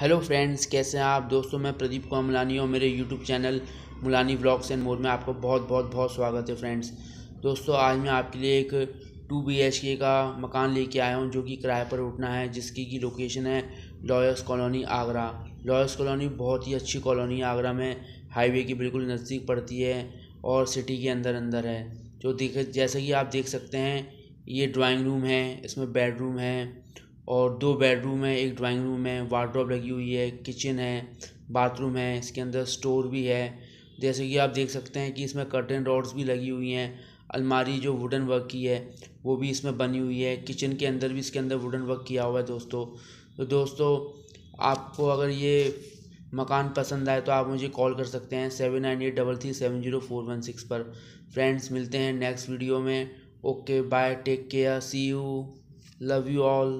Hello friends, कैसे हैं आप? दोस्तों, मैं प्रदीप कुमार मुलानी और मेरे YouTube channel Mulani blogs and more में आपको बहुत बहुत बहुत स्वागत है फ्रेंड्स। दोस्तों, आज मैं आपके लिए एक टू बी एच के का मकान लेके आया हूँ, जो कि किराए पर उठना है, जिसकी की लोकेशन है lawyers colony, Agra. Lawyers colony बहुत ही अच्छी कॉलोनी आगरा में हाईवे की बिल्कुल नज़दीक पड़ती है और सिटी के अंदर अंदर है। जो देखे, जैसे कि आप देख सकते हैं, ये ड्राइंग रूम है, इसमें बेडरूम है और दो बेडरूम है, एक ड्राइंग रूम है वार्ड्रॉप लगी हुई है किचन है बाथरूम है, इसके अंदर स्टोर भी है। जैसे कि आप देख सकते हैं कि इसमें कर्टन रॉड्स भी लगी हुई हैं, अलमारी जो वुडन वर्क की है, वो भी इसमें बनी हुई है। किचन के अंदर भी इसके अंदर वुडन वर्क किया हुआ है दोस्तों। तो दोस्तों, आपको अगर ये मकान पसंद आए तो आप मुझे कॉल कर सकते हैं seven nine eight double three seven zero four one six पर। फ्रेंड्स मिलते हैं नेक्स्ट वीडियो में। Okay bye take care see you love you all